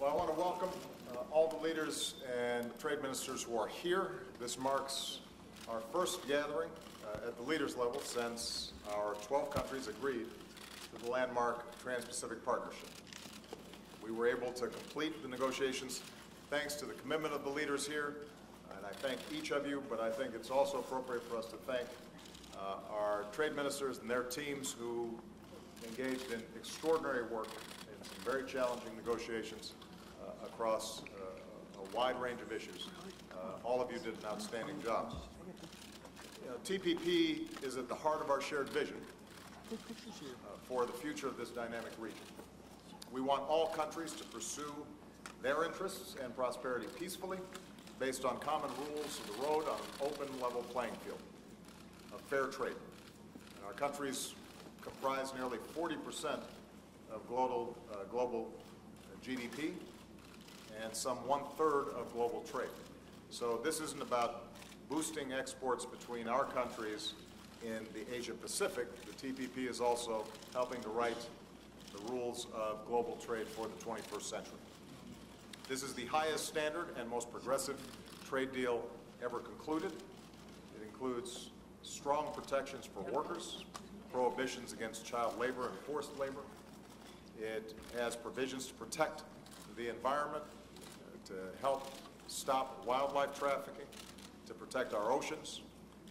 Well, I want to welcome uh, all the leaders and trade ministers who are here. This marks our first gathering uh, at the leaders level since our 12 countries agreed to the landmark Trans-Pacific Partnership. We were able to complete the negotiations thanks to the commitment of the leaders here, and I thank each of you, but I think it's also appropriate for us to thank uh, our trade ministers and their teams who engaged in extraordinary work in some very challenging negotiations across uh, a wide range of issues. Uh, All of you did an outstanding job. TPP is at the heart of our shared vision uh, for the future of this dynamic region. We want all countries to pursue their interests and prosperity peacefully, based on common rules of the road on an open, level playing field of fair trade. And our countries comprise nearly 40% of global, uh, global GDP and some one-third of global trade. So this isn't about boosting exports between our countries in the Asia Pacific. The TPP is also helping to write the rules of global trade for the 21st century. This is the highest standard and most progressive trade deal ever concluded. It includes strong protections for workers, prohibitions against child labor and forced labor. It has provisions to protect the environment, to help stop wildlife trafficking, to protect our oceans.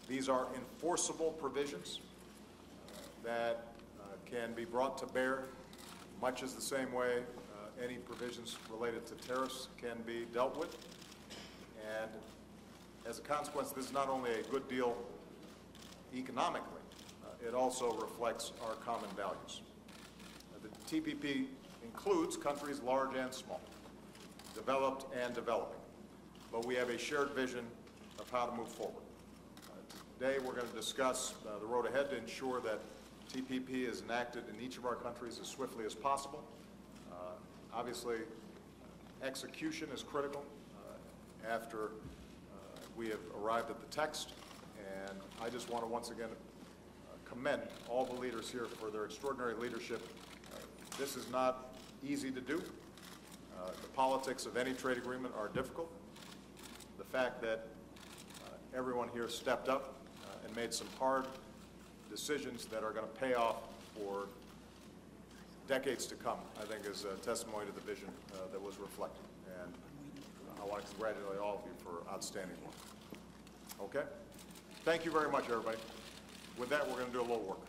These are enforceable provisions uh, that uh, can be brought to bear much as the same way uh, any provisions related to tariffs can be dealt with. And as a consequence, this is not only a good deal economically, uh, it also reflects our common values. Uh, The TPP includes countries large and small, developed and developing, but we have a shared vision of how to move forward. Today, we're going to discuss uh, the road ahead to ensure that TPP is enacted in each of our countries as swiftly as possible. Uh, Obviously, execution is critical uh, after uh, we have arrived at the text, and I just want to once again uh, commend all the leaders here for their extraordinary leadership. Uh, This is not easy to do. Uh, The politics of any trade agreement are difficult. The fact that uh, everyone here stepped up uh, and made some hard decisions that are going to pay off for decades to come, I think is a testimony to the vision uh, that was reflected. And I want to congratulate all of you for outstanding work. Okay? Thank you very much, everybody. With that, we're going to do a little work.